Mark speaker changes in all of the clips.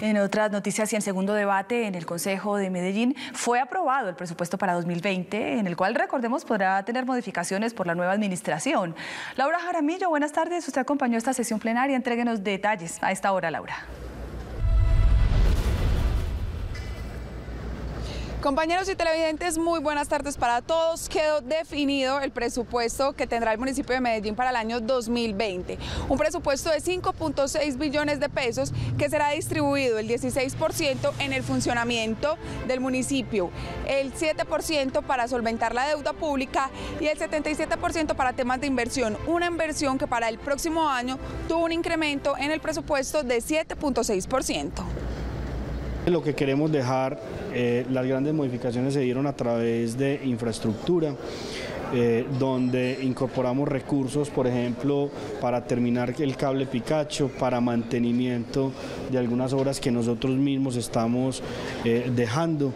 Speaker 1: En otras noticias y en segundo debate en el Consejo de Medellín fue aprobado el presupuesto para 2020, en el cual, recordemos, podrá tener modificaciones por la nueva administración. Laura Jaramillo, buenas tardes. Usted acompañó esta sesión plenaria. Entréguenos detalles a esta hora, Laura.
Speaker 2: Compañeros y televidentes, muy buenas tardes para todos. Quedó definido el presupuesto que tendrá el municipio de Medellín para el año 2020. Un presupuesto de 5.6 billones de pesos que será distribuido el 16% en el funcionamiento del municipio, el 7% para solventar la deuda pública y el 77% para temas de inversión. Una inversión que para el próximo año tuvo un incremento en el presupuesto de 7.6%.
Speaker 3: Lo que queremos dejar, eh, las grandes modificaciones se dieron a través de infraestructura, eh, donde incorporamos recursos, por ejemplo, para terminar el cable Picacho, para mantenimiento de algunas obras que nosotros mismos estamos eh, dejando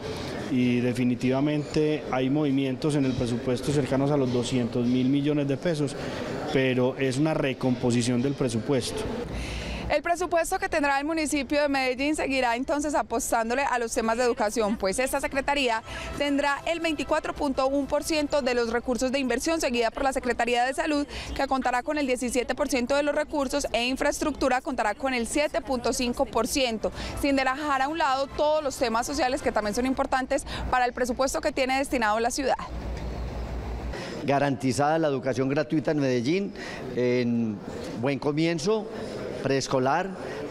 Speaker 3: y definitivamente hay movimientos en el presupuesto cercanos a los 200 mil millones de pesos, pero es una recomposición del presupuesto.
Speaker 2: El presupuesto que tendrá el municipio de Medellín seguirá entonces apostándole a los temas de educación, pues esta secretaría tendrá el 24.1% de los recursos de inversión, seguida por la Secretaría de Salud, que contará con el 17% de los recursos e infraestructura contará con el 7.5%, sin dejar a un lado todos los temas sociales que también son importantes para el presupuesto que tiene destinado la ciudad.
Speaker 4: Garantizada la educación gratuita en Medellín en buen comienzo, preescolar,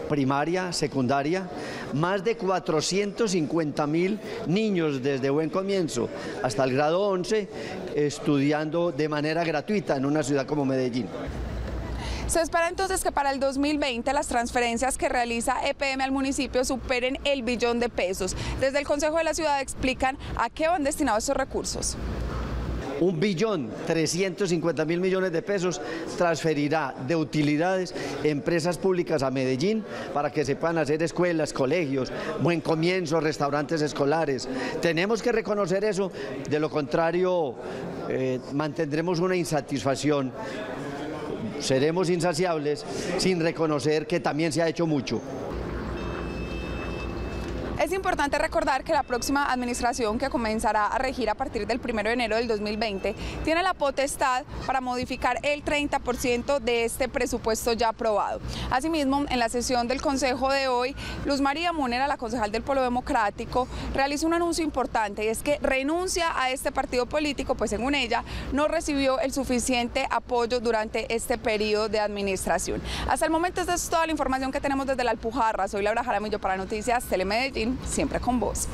Speaker 4: primaria, secundaria, más de 450 mil niños desde buen comienzo hasta el grado 11 estudiando de manera gratuita en una ciudad como Medellín.
Speaker 2: Se espera entonces que para el 2020 las transferencias que realiza EPM al municipio superen el billón de pesos. Desde el Consejo de la Ciudad explican a qué van destinados esos recursos
Speaker 4: un billón 350 mil millones de pesos transferirá de utilidades empresas públicas a Medellín para que se puedan hacer escuelas, colegios, buen comienzo, restaurantes escolares. Tenemos que reconocer eso, de lo contrario eh, mantendremos una insatisfacción seremos insaciables sin reconocer que también se ha hecho mucho.
Speaker 2: Es importante recordar que la próxima administración que comenzará a regir a partir del 1 de enero del 2020 tiene la potestad para modificar el 30% de este presupuesto ya aprobado. Asimismo, en la sesión del Consejo de hoy, Luz María Munera, la concejal del Polo Democrático, realizó un anuncio importante y es que renuncia a este partido político, pues según ella no recibió el suficiente apoyo durante este periodo de administración. Hasta el momento esta es toda la información que tenemos desde la Alpujarra. Soy Laura Jaramillo para Noticias Telemedellín sempre é com Combos.